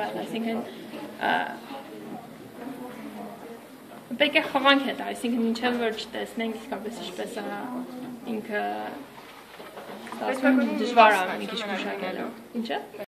տվել, այսինքն պետք է խաղանք է դա, այսինքն ինչև որ չտեսնենք իսկապես ինչպես է ինքը դժվար է մի քիչ գուշակելը։ Ինչը։